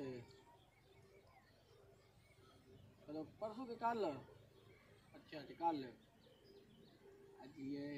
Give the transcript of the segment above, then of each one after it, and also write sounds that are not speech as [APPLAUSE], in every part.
से चलो परसों के काल अच्छा अच्छा आज ये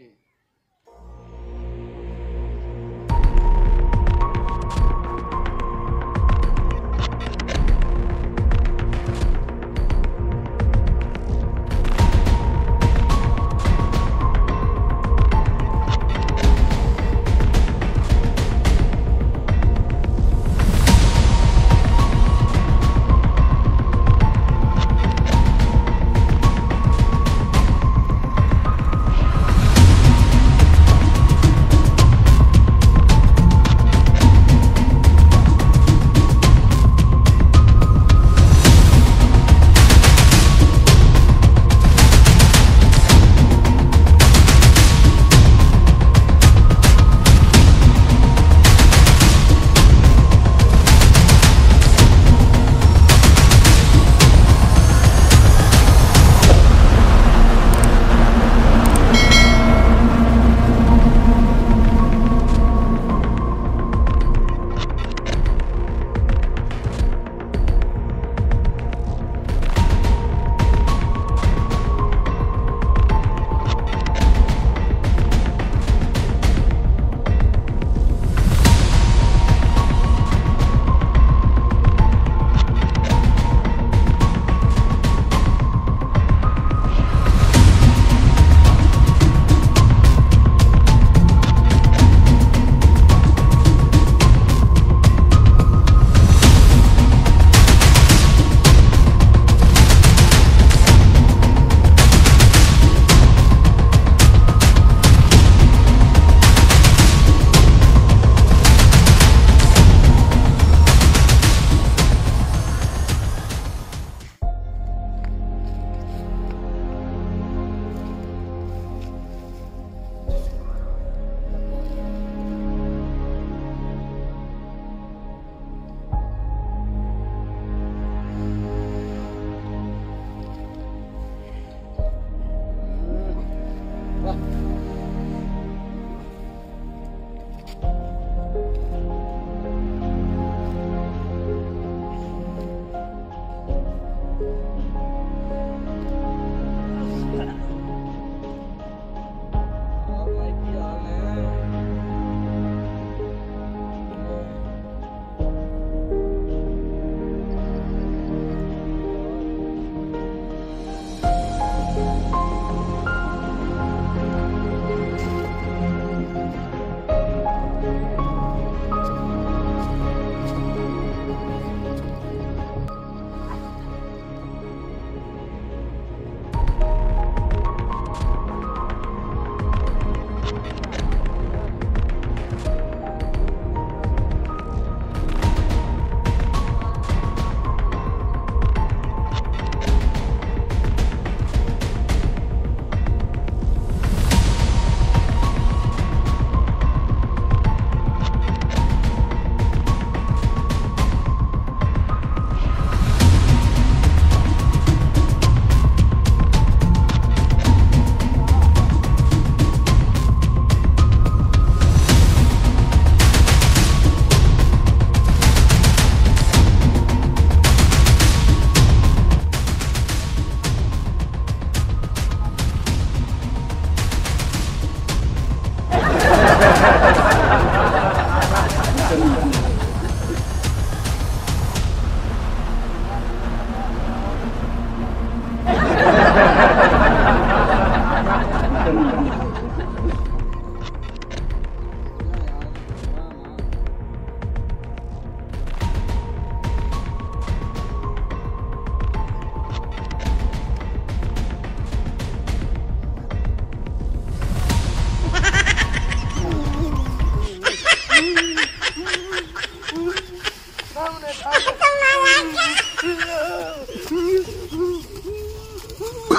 走 [LAUGHS]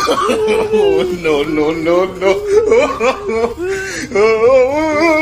[LAUGHS] no, no, no, no. [LAUGHS]